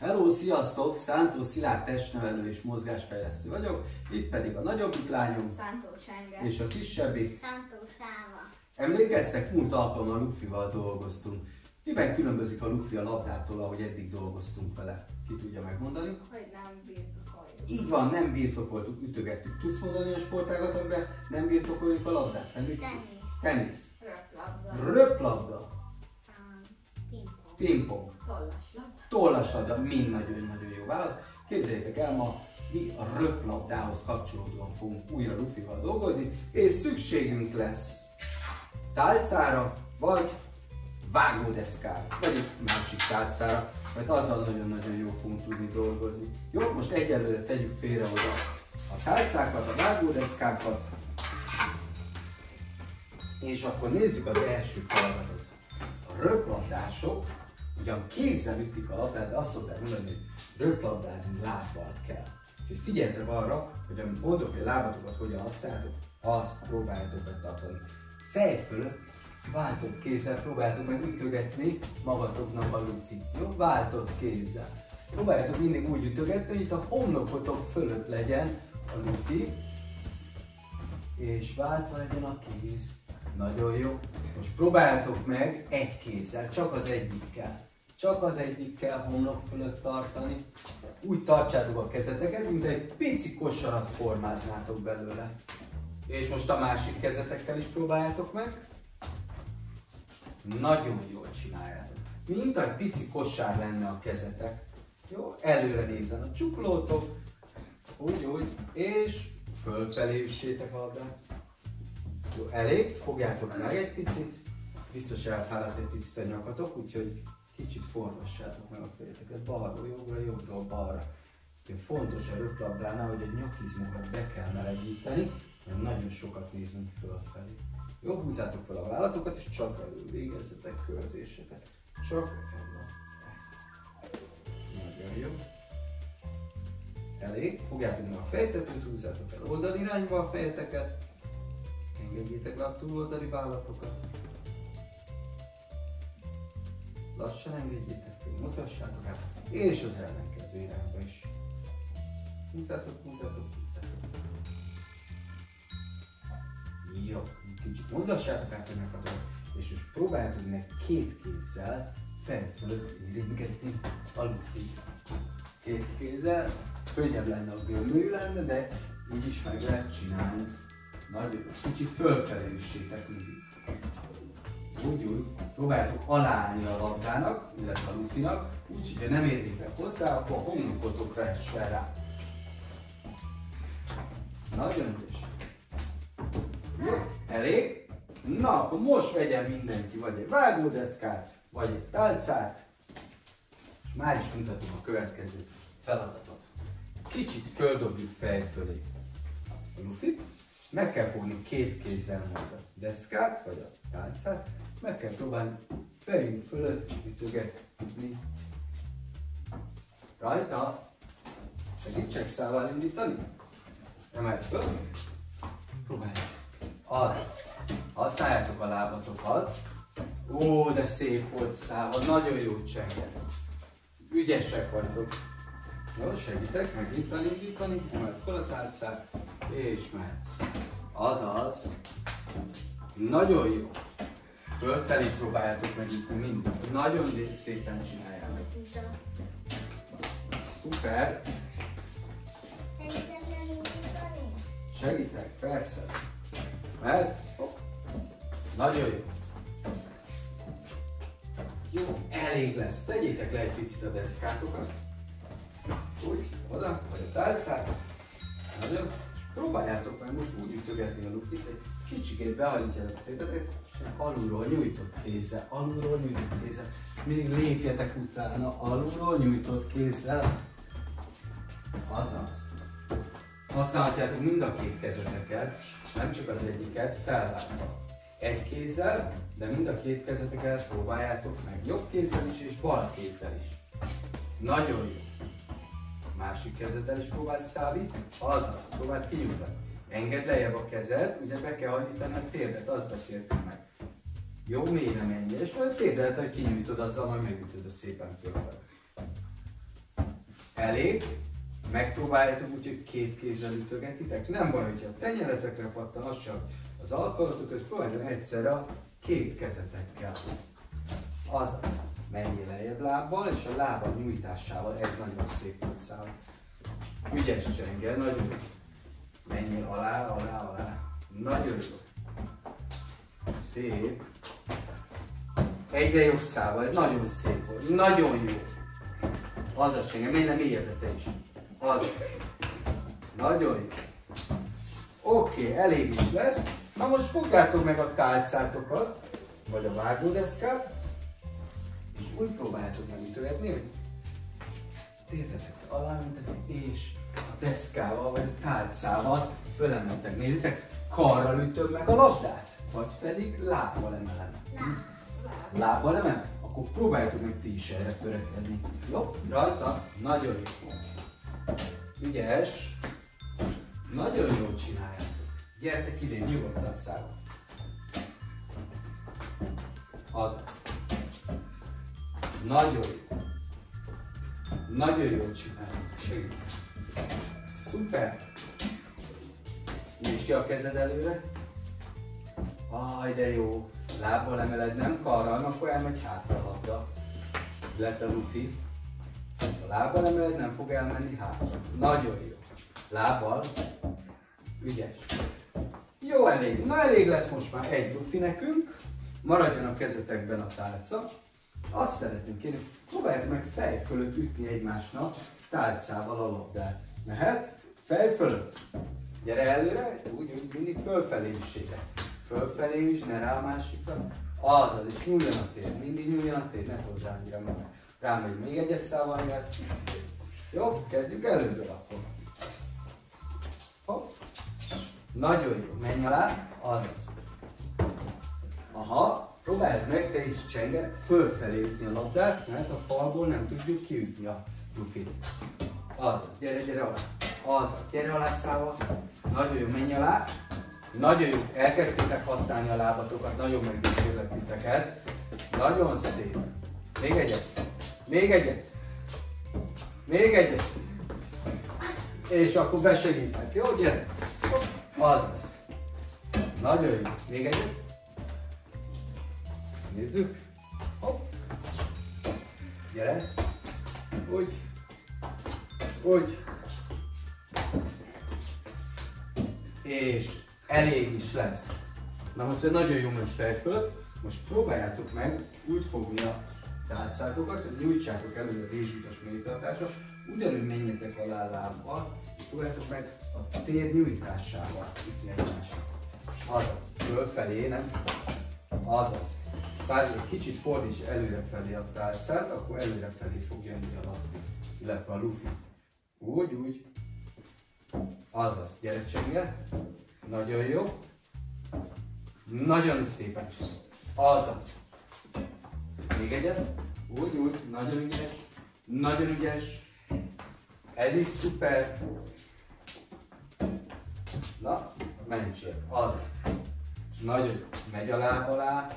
Hello, sziasztok! Szántó Szilárd testnevelő és mozgásfejlesztő vagyok, itt pedig a nagyobbik lányom Szántó Csenge. és a kisebbik. Szántó Száva. Emlékeztek, múlt alkalommal Luffy-val dolgoztunk. Miben különbözik a Luffy a labdától, ahogy eddig dolgoztunk vele? Ki tudja megmondani? Hogy nem birtokoljuk. Így van, nem birtokoltuk, ütögettük. Tudsz mondani a sportágat, amiben nem birtokoljuk a labdát? Tenisz. Tenisz. Röplabda. Röplabda. Pingpong. Pingpong. Tollas labda. Tollas labda, mind nagyon-nagyon jó válasz. Képzeljétek el, ma mi a röplabdához kapcsolódóan fogunk újra Luffy-val dolgozni, és szükségünk lesz tálcára, vagy vágódeszkára, vagy egy másik tálcára, mert azzal nagyon-nagyon jól fogunk tudni dolgozni. Jó, most egyelőre tegyük félre oda a tálcákat, a vágódeszkákat, és akkor nézzük az első feladatot. A röplabdások ugyan kézzel ütik a labdát, de azt szokták mondani, hogy röplabdázni lábbal kell. Úgyhogy figyeljetek arra, hogy amit mondok, hogy a lábatokat hogyan használtok, azt próbáljátok betartani. Fej fölött váltott kézzel próbáljátok meg ütögetni magatoknak a lufit. Jó? Váltott kézzel. Próbáljátok mindig úgy ütögetni, hogy itt a homlokotok fölött legyen a lufi, és váltva legyen a kéz. Nagyon jó. Most próbáljátok meg egy kézzel, csak az egyikkel. Csak az egyikkel homlok fölött tartani. Úgy tartsátok a kezeteket, mint egy pici kosarat formáznátok belőle. És most a másik kezetekkel is próbáljátok meg. Nagyon jól csináljátok. Mint egy pici kosár lenne a kezetek. Jó, előre nézzen a csuklótok. Úgy, úgy. És fölfelé üssétek a labdát. Jó, elég, fogjátok meg egy picit, biztos elfáradt egy picit a nyakatok, úgyhogy kicsit forgassátok meg a fejeteket balról jobbra, jobbról balra. Fontos a röplabdánál, hogy a nyakizmokat be kell melegíteni, mert nagyon sokat nézünk fölfelé. Jó, húzzátok fel a vállatokat, és csak elő végezzetek körzéseket. Csak elő. Nagyon jó. Elég, fogjátok meg a fejtetőt, húzzátok el oldalirányba a fejeteket, Engedjétek le a túloldali vállatokat. Lassan engedjétek fel, mozgassátok át, és az ellenkező irányba is. Húzzátok, húzzátok, húzzátok. Jó, kicsit mozgassátok át a nyakatot, és most próbáljátok meg két kézzel fej fölött éringetni a. Két kézzel, könnyebb lenne a gömbölyű lenne, de így is meg lehet csinálni. Nagyon, kicsit fölfelé üssétek mindig. Úgy, úgy, próbáljátok aláállni a labdának, illetve a lufinak, úgy, hogyha nem érnétek hozzá, akkor a homlokotokra essen rá. Nagyon ügyes. Elég? Na, akkor most vegyen mindenki vagy egy vágódeszkát, vagy egy tálcát, és már is mutatom a következő feladatot. Kicsit földobjuk fej fölé a lufit, meg kell fogni két kézzel majd a deszkát, vagy a tálcát, meg kell próbálni fejünk fölött ütögetni. Rajta! Segítsek szával indítani? Emelt föl. Próbáljátok. Az. Használjátok a lábatokat. Ó, de szép volt szával, nagyon jó csengett. Ügyesek vagytok. Jó, segítek, megint elindítani, emelt fel a tálcát, és mehet. Azaz. Nagyon jó. Fölfelé próbáljátok meg itt mindent. Nagyon szépen csináljátok. Szuper. Segítek, persze. Mert? Nagyon jó. Jó, elég lesz. Tegyétek le egy picit a deszkátokat. Úgy, oda, vagy a tálcát. Nagyon. Próbáljátok meg most úgy ütögetni a lufit, hogy kicsikét behajtjátok tétetek, és alulról nyújtott kézzel, alulról nyújtott kézzel. Mindig lépjetek utána, alulról nyújtott kézzel. Azaz. Használhatjátok mind a két kezeteket, nem csak az egyiket, fellátva. Egy kézzel, de mind a két kezeteket próbáljátok meg. Jobb kézzel is és bal kézzel is. Nagyon jó. Másik kezeddel is próbáld szállít, azaz, próbáld kinyújtani. Engedd lejjebb a kezed, ugye be kell hajlítani a térdet, azt beszéltünk meg. Jó, mélyre menj, és majd térdet, hogy kinyújtod, azzal majd megütöd a szépen fölfelé. elég. Megpróbáljátok úgy, hogy két kézzel ütögetitek. Nem baj, hogyha a tenyeretekre pattan, az csak az alkalmatokat próbáljátok egyszerre a két kezetekkel. Azaz, menjél lejjebb lábbal, és a lábad nyújtásával, ez nagyon szép nagy szám. Ügyes csengel, nagyon. Menjél alá, alá, alá. Nagyon jó. Szép. Egyre jobb száva, ez nagyon szép volt. Nagyon jó. Az a csengel, menj le mélyebbre te is. Az. Nagyon jó. Oké, okay, elég is lesz. Na most fogjátok meg a tálcátokat, vagy a vágódeszkát, és úgy próbáljátok megütögetni, hogy térdetek alá mentek, és a deszkával, vagy a tálcával fölemeltek. Nézzétek, karral ütöm meg a labdát, vagy pedig lábbal emelem. Lábbal emelem? Akkor próbáljátok meg ti is erre törekedni. Jó? Rajta? Nagyon jó. Ügyes. Nagyon jól csináljátok. Gyertek ide, nyugodtan szállok. Az. Nagyon jó. Nagyon jól csináljuk. Szuper. Nyisd ki a kezed előre. Aj, de jó. Lábbal emeled, nem karral, akkor elmegy hátra a labda. Lett lufi. A lábbal emeled, nem fog elmenni hátra. Nagyon jó. Lábbal. Ügyes. Jó, elég. Na elég lesz most már egy lufi nekünk. Maradjon a kezetekben a tálca. Azt szeretném kérni, próbáljátok meg fej fölött ütni egymásnak tálcával a labdát. Mehet? Fej fölött. Gyere előre, úgy, úgy mindig fölfelé is sétek. Fölfelé is, ne rá a másikra. Azaz, és nyúljon a tér. Mindig nyúljon a tér, ne hozz rá annyira meg. Rámegy még egyet szával játszik. Jó, kezdjük előbbre akkor. Hopp. Nagyon jó, menj alá, azaz. Aha, Próbáld meg te is csenge fölfelé ütni a labdát, mert a falból nem tudjuk kiütni a lufit. Azaz, gyere, gyere alá. Azaz, gyere alá száva. Nagyon jó, menj alá. Nagyon jó, elkezdtétek használni a lábatokat, nagyon megdicsérlek titeket. Nagyon szép. Még egyet. Még egyet. Még egyet. És akkor besegítek. Jó, gyere. Azaz. Nagyon jó. Még egyet. Nézzük. Hopp. Gyere. Úgy. Úgy. És elég is lesz. Na most egy nagyon jó ment fej fölött. Most próbáljátok meg úgy fogni a tálcátokat, hogy nyújtsátok elő a rézsutas mélytartásra, ugyanúgy menjetek alá lábbal, és próbáljátok meg a tér nyújtásával ütni egymásra. Azaz, fölfelé, nem? Azaz száz egy kicsit fordíts előrefelé a tálcát, akkor előrefelé fog jönni a laszti, illetve a lufi. Úgy, úgy. Azaz, gyere csenge. Nagyon jó. Nagyon szépen. Azaz. Még egyet. Úgy, úgy. Nagyon ügyes. Nagyon ügyes. Ez is szuper. Na, mentsél. Azaz. Nagyon jó. Megy a láb alá.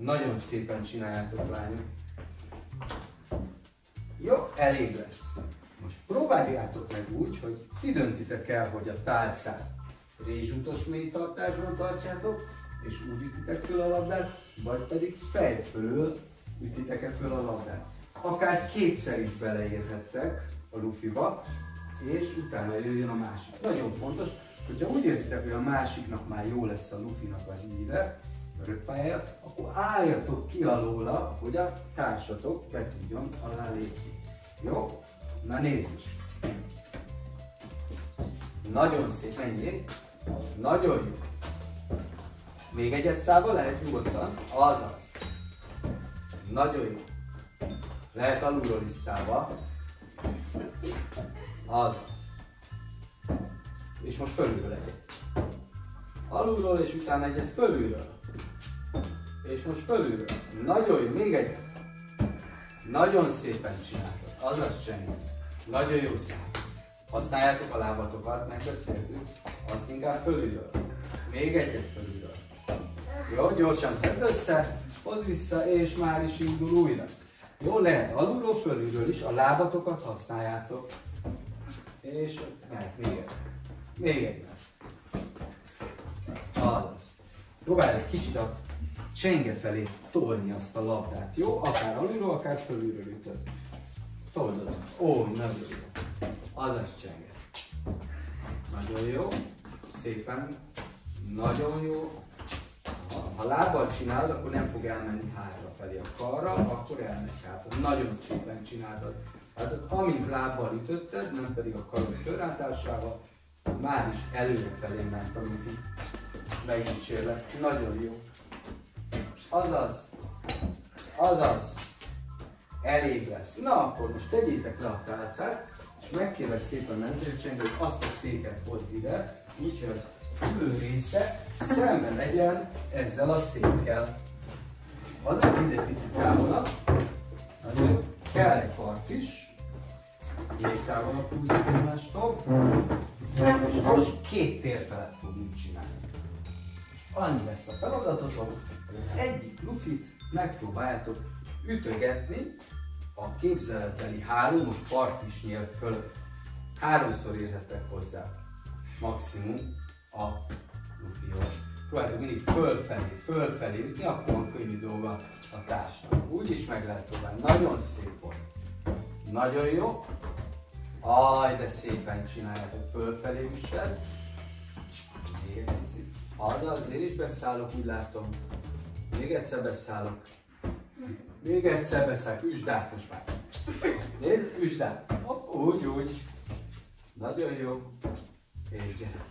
Nagyon szépen csináljátok, lányok. Jó, elég lesz. Most próbáljátok meg úgy, hogy ti döntitek el, hogy a tálcát rézsutos mélytartásban tartjátok, és úgy ütitek föl a labdát, vagy pedig fej fölül ütitek-e föl a labdát. Akár kétszer is beleérhettek a lufiba, és utána jöjjön a másik. Nagyon fontos, hogyha úgy érzitek, hogy a másiknak már jó lesz a lufinak az íve, röppájára, akkor álljatok ki alóla, hogy a társatok be tudjon alá lépni. Jó? Na nézzük. Nagyon szép, ennyi. Nagyon jó. Még egyet száva lehet nyugodtan. Azaz. Nagyon jó. Lehet alulról is száva. Azaz. És most fölülről egyet. Alulról és utána egyet fölülről. És most fölülről. Nagyon jó, még egyet. Nagyon szépen csináltad. Azaz csengő. Nagyon jó szám. Használjátok a lábatokat, megbeszéltük. Azt inkább fölülről. Még egyet fölülről. Jó, gyorsan szedd össze, hozd vissza, és már is indul újra. Jó, lehet alulról, fölülről is, a lábatokat használjátok. És mehet még egy. Még egy. Azaz. Próbálj egy kicsit a csenge felé tolni azt a labdát, jó? Akár alulról, akár fölülről ütöd. Told oda. Ó, nagyon jó. Azaz csenge. Nagyon jó. Szépen. Nagyon jó. Ha- lábbal csinálod, akkor nem fog elmenni hátrafelé a karral, akkor elmegy hátra. Nagyon szépen csináltad. Hát amint lábbal ütötted, nem pedig a karod fölrántásával, már is előrefelé ment a lufi. Megítsérlek. Nagyon jó. Azaz. Azaz. Elég lesz. Na akkor most tegyétek le a tálcát, és megkérlek szépen menedzsercsengő, hogy azt a széket hozd ide, úgy, hogy az ülő része szemben legyen ezzel a székkel. Azaz ide picit távolabb. Nagyon. Kell egy karfis. Még távolabb húzzuk egymástól. És most két térfelet fogunk csinálni. Annyi lesz a feladatotok, hogy az egyik lufit megpróbáljátok ütögetni a képzeletbeli hálómos partfisnyél fölött. Háromszor érhetek hozzá maximum a lufihoz. Próbáljátok mindig fölfelé, fölfelé ütni, akkor van könnyű dolga a társnak. Úgy is meg lehet próbálni. Nagyon szép volt. Nagyon jó. Aj, de szépen csináljátok, fölfelé üssed. Még Azaz, én is beszállok, úgy látom. Még egyszer beszállok. Még egyszer beszállok, üsd át most már. Nézd, üsd át. Hopp, úgy, úgy. Nagyon jó. És gyere.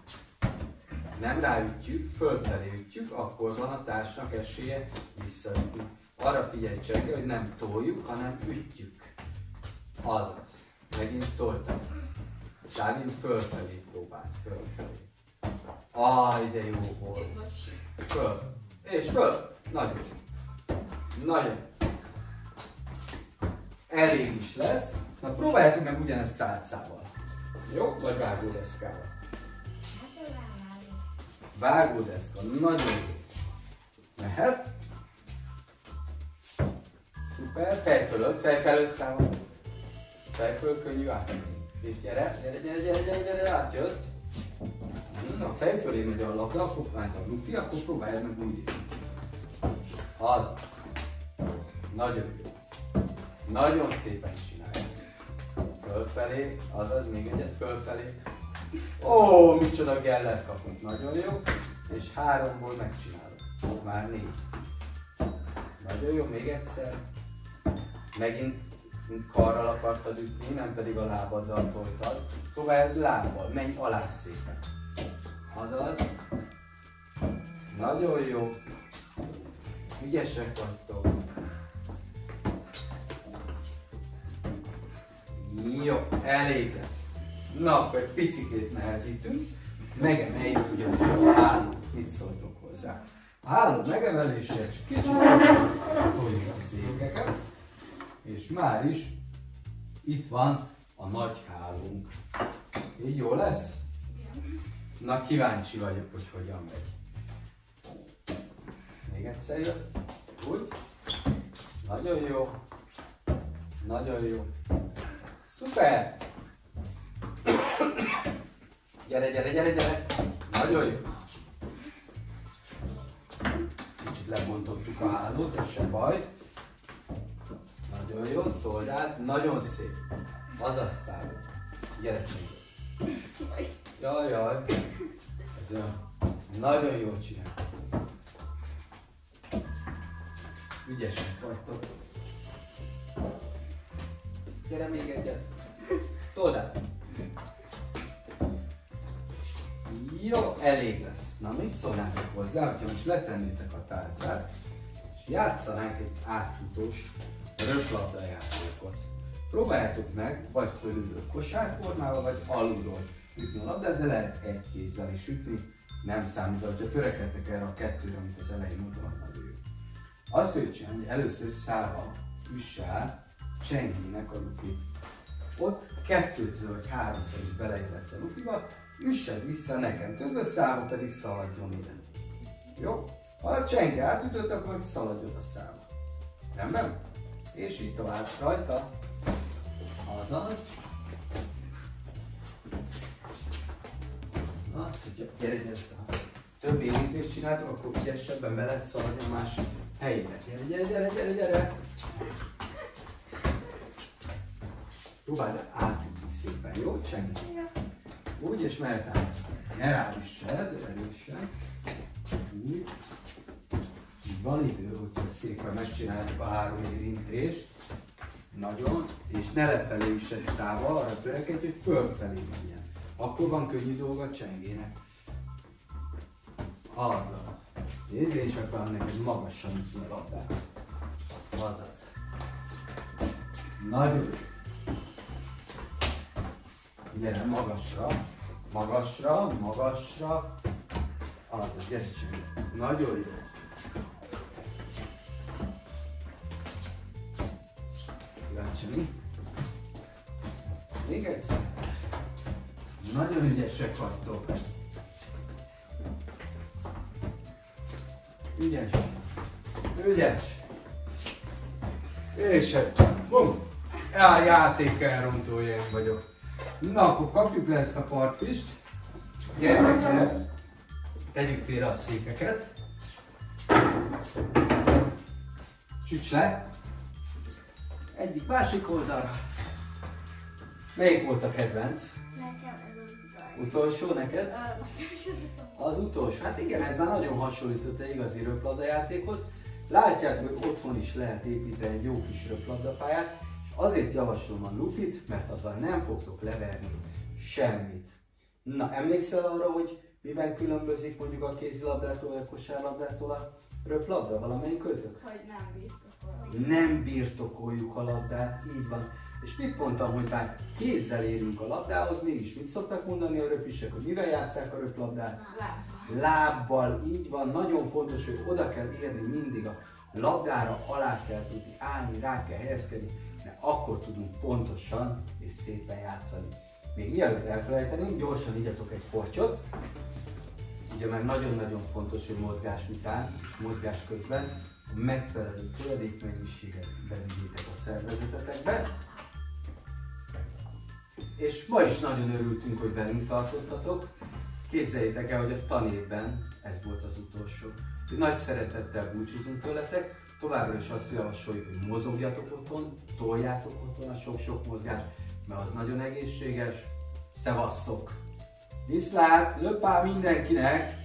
Nem ráütjük, fölfelé ütjük, akkor van a társnak esélye visszaütni. Arra figyelj csak, hogy nem toljuk, hanem ütjük. Azaz. Megint toltam. Szálljunk fölfelé próbált, fölfelé. Aj, de jó volt. Föl. És föl. Nagyon. Nagyon. Elég is lesz. Na próbáljátok meg ugyanezt tálcával. Jó? Vagy vágódeszkával. Hát. Vágódeszka. Nagyon jó. Mehet. Szuper. Fej fölött, fej felőtt számol. Fej föl könnyű átmenni. És gyere, gyere, gyere, gyere, gyere, gyere, átjött. A fej fölé megy a labda, akkor már a lufi, akkor próbálj meg úgy. Az. Nagyon jó. Nagyon szépen csinálja. Fölfelé, azaz, még egyet fölfelé. Ó, micsoda gellet kapunk, nagyon jó. És háromból megcsinálod. Már négy. Nagyon jó, még egyszer. Megint karral akartad ütni, nem pedig a lábaddal toltad. Próbálj lábbal, menj alá szépen. Azaz. Nagyon jó. Ügyesek vagytok. Jó, elég lesz. Na, akkor egy picikét nehezítünk. Megemeljük ugyanis a hálót. Mit szóltok hozzá? A háló megemelése csak kicsit toljuk a székeket, és már is itt van a nagy hálónk. Így jó lesz? Na, kíváncsi vagyok, hogy hogyan megy. Még egyszer jött. Úgy. Nagyon jó. Nagyon jó. Szuper! Gyere, gyere, gyere, gyere! Nagyon jó! Kicsit lebontottuk a hálót, ez se baj. Nagyon jó, told át, nagyon szép. Az a szám. Gyere, csinálj. Jaj, jaj. Ez olyan. Nagyon jól csinál. Ügyesek vagytok. Gyere még egyet. Told át. Jó, elég lesz. Na mit szólnátok hozzá, hogyha most letennétek a tálcát, és játszanánk egy átfutós röplabda játékot. Próbáljátok meg, vagy fölülről kosárformával, vagy alulról ütni a labdát, de lehet egy kézzel is ütni, nem számít, hogyha törekedtek erre a kettőre, amit az elején mondtam, az nagyon jó. Azt fogjuk csinálni, hogy először szával üsse át csengének a lufit. Ott kettőtől vagy háromszor is beleilletsz a lufiba, üssed vissza nekem, többes száma pedig szaladjon ide. Jó? Ha a csenge átütött, akkor szaladjon a száma. Rendben? És így tovább rajta. Azaz. Az, hogy gyere, gyere, ha több érintést csináltok, akkor ügyesebben be lehet szaladni a másik helyébe. Gyere, gyere, gyere, gyere, gyere. Próbáld átütni szépen, jó? Csengi. Úgy, és mehet át. Ne ráüssed, erősen. Úgy. Van idő, hogyha szépen megcsináljuk a három érintést. Nagyon. És ne lefelé is egy szával, arra törekedj, hogy fölfelé menjen. Akkor van könnyű dolga csengének. Azaz. Nézd, én is akarom neked magasan ütni a labdát. Azaz. Nagyon. Gyere magasra, magasra, magasra. Azaz, gyere csinálj. Nagyon jó. Ügyesek vagytok. Ügyes. Ügyes. És. Bum. A játék elrontó én vagyok. Na, akkor kapjuk le ezt a partvist. Gyertek, gyere. Tegyük félre a székeket. Csücs le. Egyik másik oldalra. Melyik volt a kedvenc? Nekem utolsó. Neked? Az utolsó. Hát igen, ez már nagyon hasonlított egy igazi röplabda játékhoz. Látjátok, hogy otthon is lehet építeni egy jó kis röplabdapályát, és azért javaslom a Lufit, mert azzal nem fogtok leverni semmit. Na, emlékszel arra, hogy miben különbözik mondjuk a kézilabdától, a kosárlabdától a röplabda? Valamelyik kötök? Hogy nem birtokolom. nem birtokoljuk a labdát, így van. És mit mondtam, hogy bár kézzel érünk a labdához, mégis mit szoktak mondani a röpisek, hogy mivel játszák a röplabdát? Lábbal. Lábbal, így van, nagyon fontos, hogy oda kell érni mindig a labdára, alá kell tudni állni, rá kell helyezkedni, mert akkor tudunk pontosan és szépen játszani. Még mielőtt elfelejtenénk, gyorsan igyatok egy portyot, ugye mert nagyon-nagyon fontos, hogy mozgás után és mozgás közben a megfelelő folyadékmennyiséget bevigyétek a szervezetetekbe. És ma is nagyon örültünk, hogy velünk tartottatok. Képzeljétek el, hogy a tanévben ez volt az utolsó. Nagy szeretettel búcsúzunk tőletek. Továbbra is azt javasoljuk, hogy mozogjatok otthon, toljátok otthon a sok-sok mozgást, mert az nagyon egészséges. Szevasztok! Viszlát! Löpá mindenkinek!